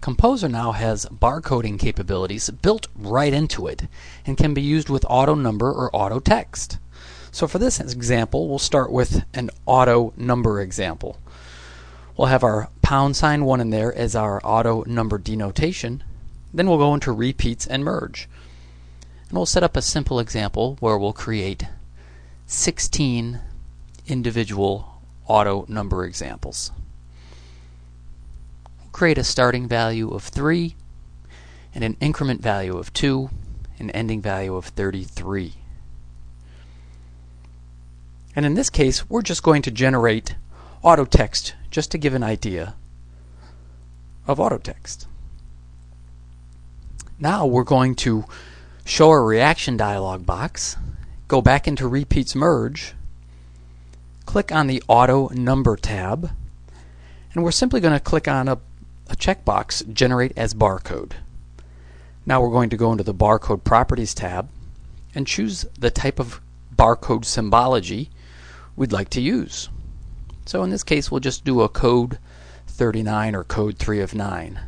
Composer now has barcoding capabilities built right into it and can be used with auto number or auto text. So for this example, we'll start with an auto number example. We'll have our pound sign 1 in there as our auto number denotation. Then we'll go into repeats and merge. And we'll set up a simple example where we'll create 16 individual auto number examples. Create a starting value of 3 and an increment value of 2, an ending value of 33. And in this case, we're just going to generate auto text just to give an idea of auto text. Now we're going to show a reaction dialog box, go back into Repeats Merge, click on the Auto Number tab, and we're simply going to click on a, a checkbox, Generate as Barcode. Now we're going to go into the Barcode Properties tab and choose the type of barcode symbology we'd like to use. So in this case, we'll just do a code 39 or code 3 of 9.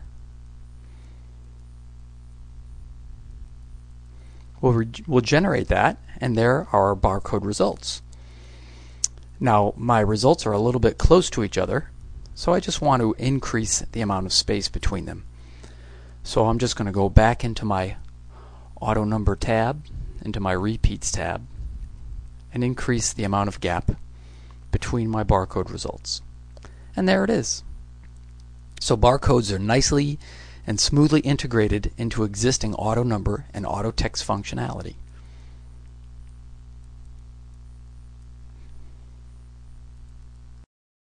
We'll, we'll generate that, and there are our barcode results. Now, my results are a little bit close to each other, so I just want to increase the amount of space between them. So I'm just going to go back into my auto number tab, into my repeats tab, and increase the amount of gap between my barcode results. And there it is. So barcodes are nicely and smoothly integrated into existing auto number and auto text functionality.